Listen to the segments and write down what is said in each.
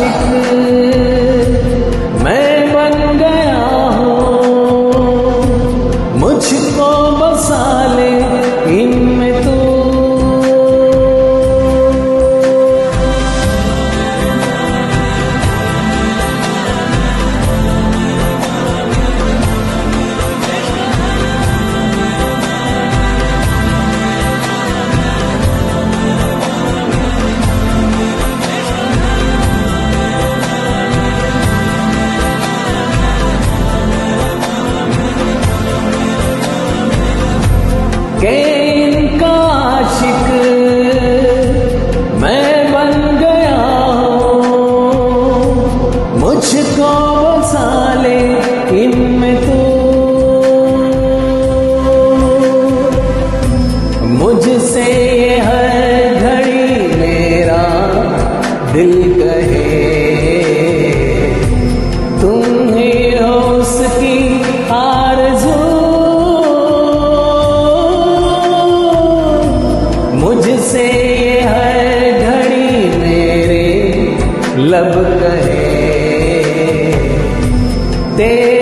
Sickness okay de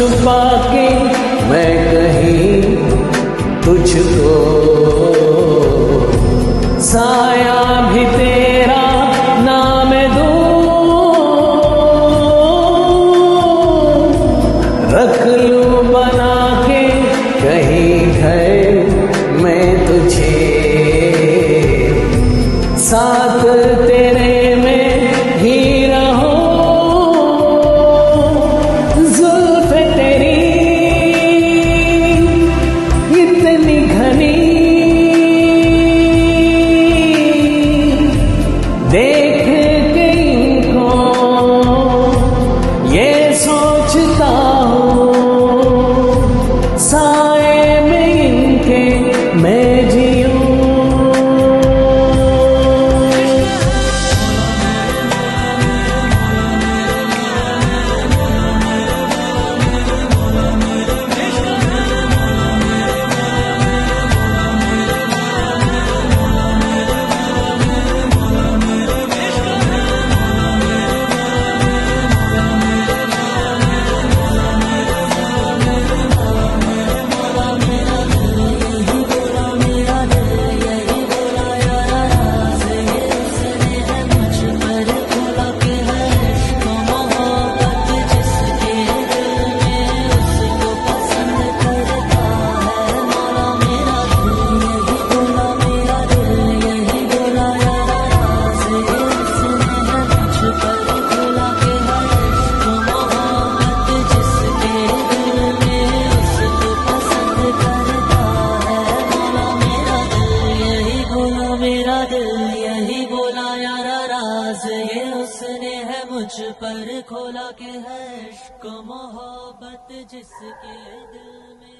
sufoking راز یہ اس نے ہے مجھ پر کھولا کہ ہے عشق محبت جس کے دل میں